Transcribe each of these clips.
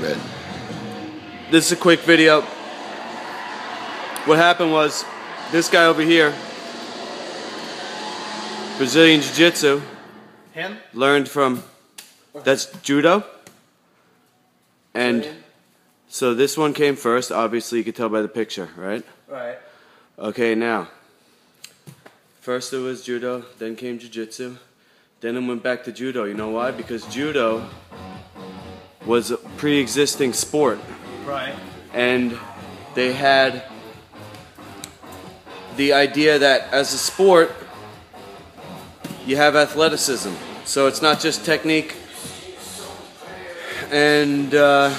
bit. This is a quick video. What happened was this guy over here, Brazilian Jiu Jitsu, Him? learned from that's judo. And so this one came first. Obviously, you could tell by the picture, right? Right. Okay, now. First it was judo, then came jiu-jitsu, then it went back to judo. You know why? Because judo was a pre-existing sport. Right. and they had the idea that as a sport you have athleticism. So it's not just technique. And uh,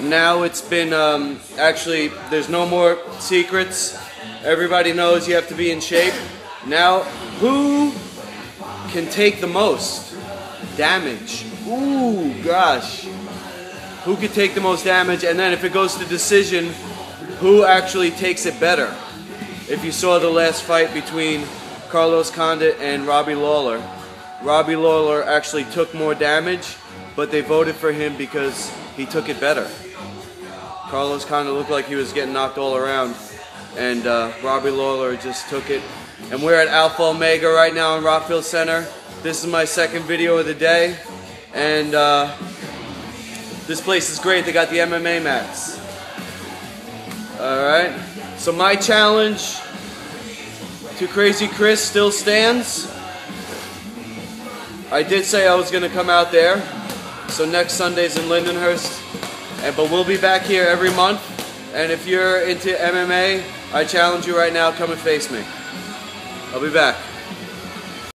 now it's been um, actually there's no more secrets. Everybody knows you have to be in shape. Now who can take the most damage ooh gosh who could take the most damage, and then if it goes to decision, who actually takes it better. If you saw the last fight between Carlos Condit and Robbie Lawler, Robbie Lawler actually took more damage, but they voted for him because he took it better. Carlos Condit looked like he was getting knocked all around, and uh, Robbie Lawler just took it. And we're at Alpha Omega right now in Rockville Center. This is my second video of the day, and uh, this place is great. They got the MMA mats. Alright. So my challenge to Crazy Chris still stands. I did say I was going to come out there. So next Sunday's in Lindenhurst. But we'll be back here every month. And if you're into MMA, I challenge you right now, come and face me. I'll be back.